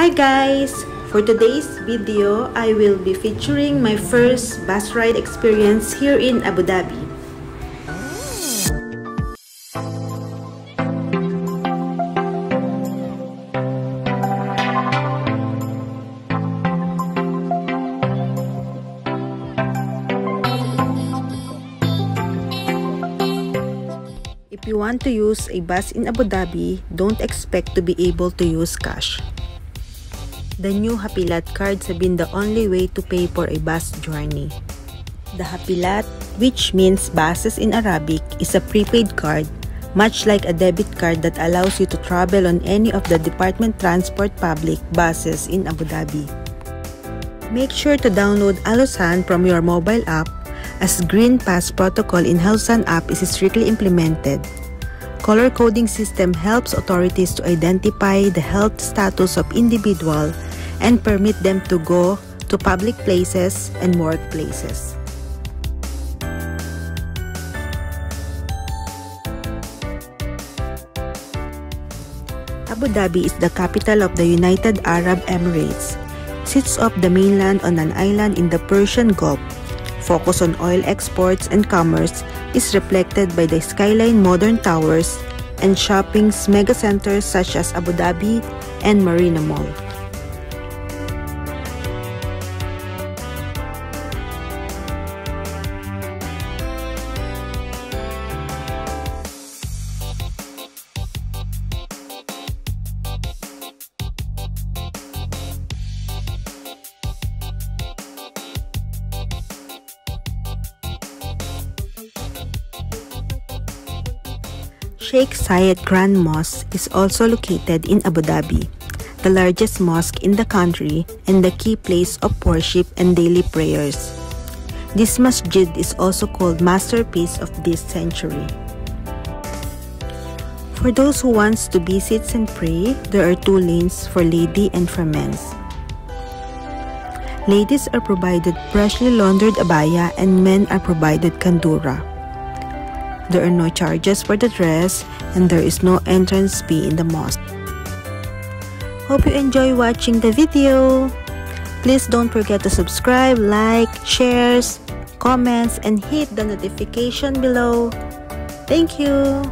Hi guys! For today's video, I will be featuring my first bus ride experience here in Abu Dhabi. If you want to use a bus in Abu Dhabi, don't expect to be able to use cash. The new Hafilat cards have been the only way to pay for a bus journey. The Hafilat, which means buses in Arabic, is a prepaid card, much like a debit card that allows you to travel on any of the Department Transport public buses in Abu Dhabi. Make sure to download Alhosn from your mobile app as Green Pass protocol in Alhosn app is strictly implemented. Color coding system helps authorities to identify the health status of individual and permit them to go to public places and workplaces. Abu Dhabi is the capital of the United Arab Emirates. Sits off the mainland on an island in the Persian Gulf focus on oil exports and commerce is reflected by the skyline modern towers and shopping's megacenters such as Abu Dhabi and Marina Mall. Sheikh Zayed Grand Mosque is also located in Abu Dhabi, the largest mosque in the country and the key place of worship and daily prayers. This masjid is also called masterpiece of this century. For those who wants to visit and pray, there are two lanes for lady and for men. Ladies are provided freshly laundered abaya and men are provided kandura. There are no charges for the dress and there is no entrance fee in the mosque. Hope you enjoy watching the video. Please don't forget to subscribe, like, shares, comments, and hit the notification below. Thank you.